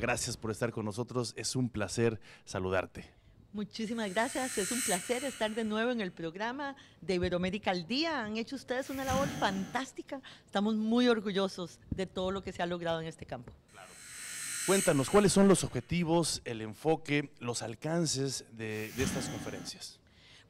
Gracias por estar con nosotros, es un placer saludarte. Muchísimas gracias, es un placer estar de nuevo en el programa de Iberoamérica al Día. Han hecho ustedes una labor fantástica, estamos muy orgullosos de todo lo que se ha logrado en este campo. Cuéntanos, ¿cuáles son los objetivos, el enfoque, los alcances de, de estas conferencias?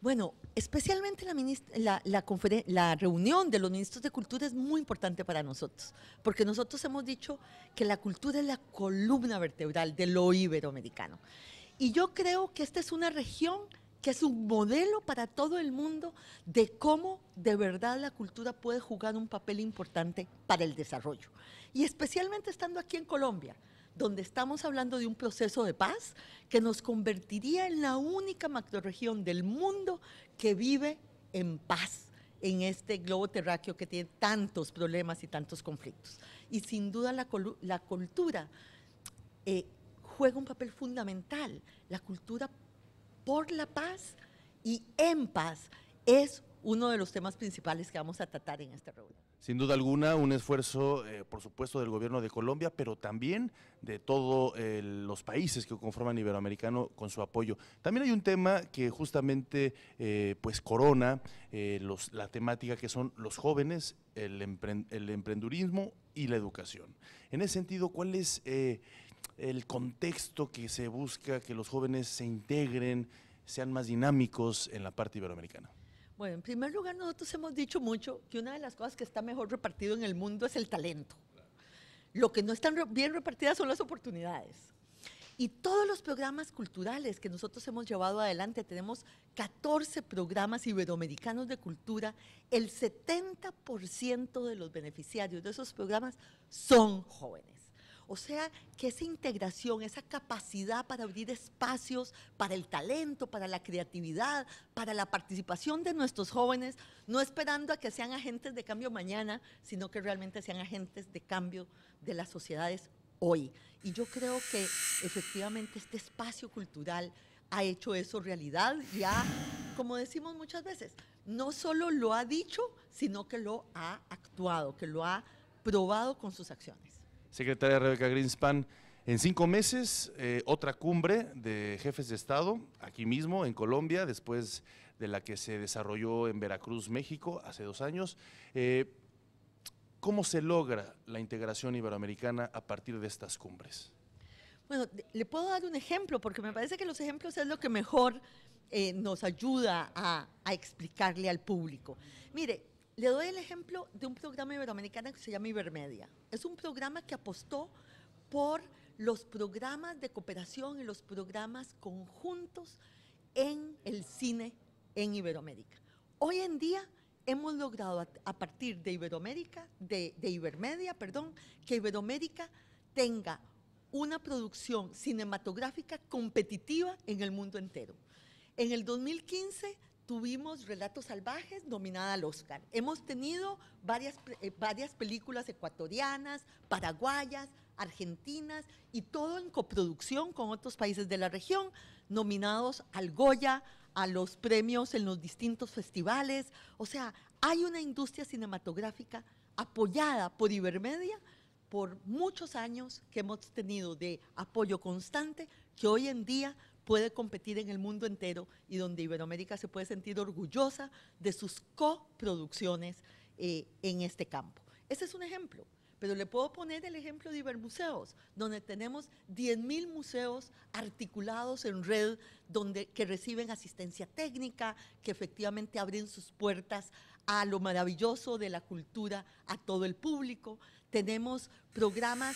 Bueno, especialmente la, reunión de los ministros de cultura es muy importante para nosotros, porque nosotros hemos dicho que la cultura es la columna vertebral de lo iberoamericano. Y yo creo que esta es una región que es un modelo para todo el mundo de cómo de verdad la cultura puede jugar un papel importante para el desarrollo. Y especialmente estando aquí en Colombia, donde estamos hablando de un proceso de paz que nos convertiría en la única macroregión del mundo que vive en paz en este globo terráqueo que tiene tantos problemas y tantos conflictos. Y sin duda la, cultura eh, juega un papel fundamental. La cultura por la paz y en paz es uno de los temas principales que vamos a tratar en esta reunión. Sin duda alguna, un esfuerzo, eh, por supuesto, del gobierno de Colombia, pero también de todos eh, los países que conforman Iberoamericano con su apoyo. También hay un tema que justamente eh, pues corona la temática que son los jóvenes, el, el, emprendurismo y la educación. En ese sentido, ¿cuál es el contexto que se busca que los jóvenes se integren, sean más dinámicos en la parte iberoamericana? Bueno, en primer lugar, nosotros hemos dicho mucho que una de las cosas que está mejor repartido en el mundo es el talento. Lo que no están bien repartidas son las oportunidades. Y todos los programas culturales que nosotros hemos llevado adelante, tenemos 14 programas iberoamericanos de cultura, el 70% de los beneficiarios de esos programas son jóvenes. O sea, que esa integración, esa capacidad para abrir espacios para el talento, para la creatividad, para la participación de nuestros jóvenes, no esperando a que sean agentes de cambio mañana, sino que realmente sean agentes de cambio de las sociedades hoy. Y yo creo que efectivamente este espacio cultural ha hecho eso realidad y ha, como decimos muchas veces, no solo lo ha dicho, sino que lo ha actuado, que lo ha probado con sus acciones secretaria Rebeca Greenspan. En cinco meses, eh, otra cumbre de jefes de Estado, aquí mismo, en Colombia, después de la que se desarrolló en Veracruz, México, hace dos años. Eh, ¿Cómo se logra la integración iberoamericana a partir de estas cumbres? Bueno, le puedo dar un ejemplo, porque me parece que los ejemplos es lo que mejor eh, nos ayuda a, a explicarle al público. Mire, le doy el ejemplo de un programa iberoamericano que se llama Ibermedia. Es un programa que apostó por los programas de cooperación y los programas conjuntos en el cine en Iberoamérica. Hoy en día hemos logrado a, partir de Iberoamérica, de, de Ibermedia, perdón, que Iberoamérica tenga una producción cinematográfica competitiva en el mundo entero. En el 2015 tuvimos Relatos Salvajes nominada al Oscar. Hemos tenido varias, eh, varias películas ecuatorianas, paraguayas, argentinas y todo en coproducción con otros países de la región, nominados al Goya, a los premios en los distintos festivales. O sea, hay una industria cinematográfica apoyada por Ibermedia por muchos años que hemos tenido de apoyo constante que hoy en día puede competir en el mundo entero y donde Iberoamérica se puede sentir orgullosa de sus coproducciones eh, en este campo. Ese es un ejemplo, pero le puedo poner el ejemplo de Ibermuseos, donde tenemos 10.000 museos articulados en red donde, que reciben asistencia técnica, que efectivamente abren sus puertas a lo maravilloso de la cultura a todo el público. Tenemos programas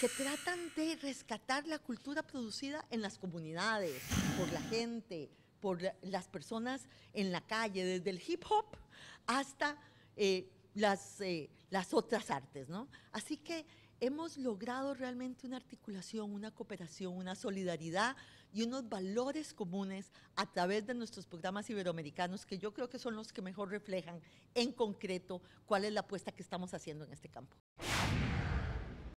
que tratan de rescatar la cultura producida en las comunidades, por la gente, por las personas en la calle, desde el hip hop hasta eh, las, eh, las otras artes. ¿no? Así que hemos logrado realmente una articulación, una cooperación, una solidaridad y unos valores comunes a través de nuestros programas iberoamericanos que yo creo que son los que mejor reflejan en concreto cuál es la apuesta que estamos haciendo en este campo.